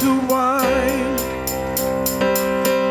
into wine.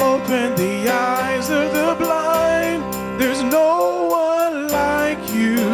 Open the eyes of the blind. There's no one like you.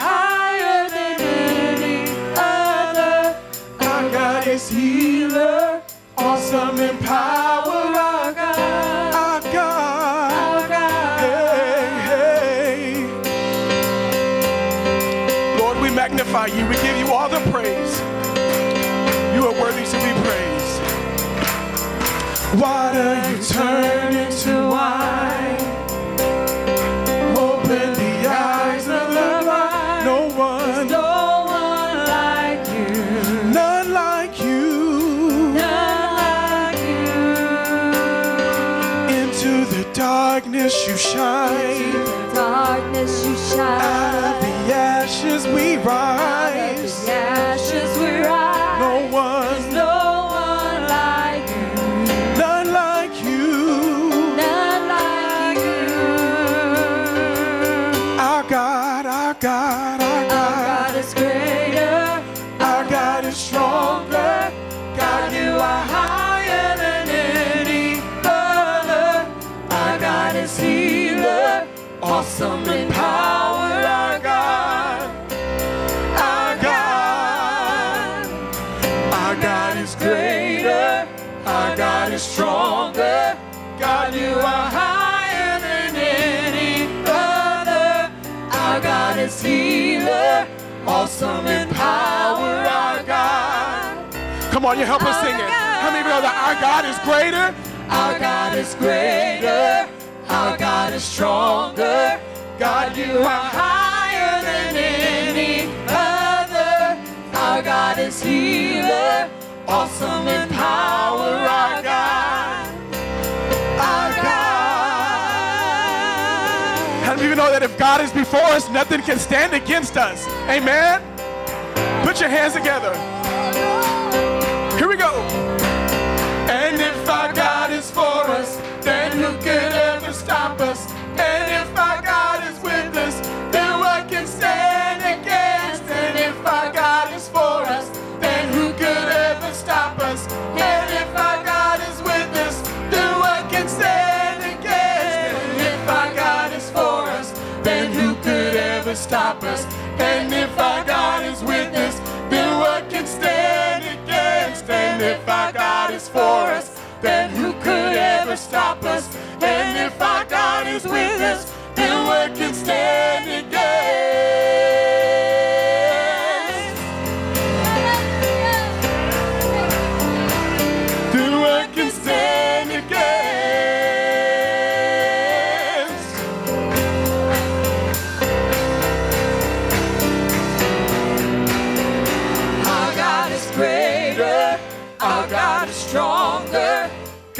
awesome power. Our God, our God, Our God. hey, hey. Lord, we magnify you. We give you all the praise. You are worthy to be praised. Water you turn into wine. Darkness you shine. The darkness you shine. Out of the ashes we rise. Out of the ashes we rise. No one, There's No one like you. none like you. None like you. Our God, our God, our Our God. Awesome in power. Our God, our God, our God is greater. Our God is stronger. God, you are higher than any other. Our God is healer, awesome in power. Our God. Come on, you help us sing it. How many of you know that our God is greater? Our God is greater. Our God is stronger. God, you are higher than any other. Our God is healer, awesome in power. Our God. Our God. How of you know that if God is before us, nothing can stand against us? Amen? Put your hands together. Stop us? And if our God is with us, then what can stand against? And if our God is for us, then who could ever stop us? And if our God is with us, then what can stand against?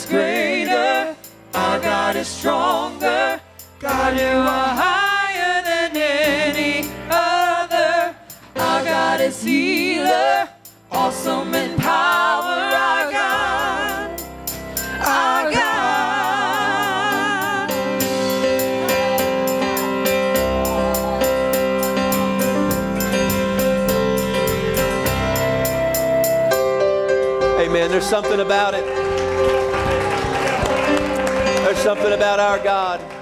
is greater, our God is stronger, God, you are higher than any other, our God is healer, awesome in power, our God, our God. Amen. There's something about it. Something about our God.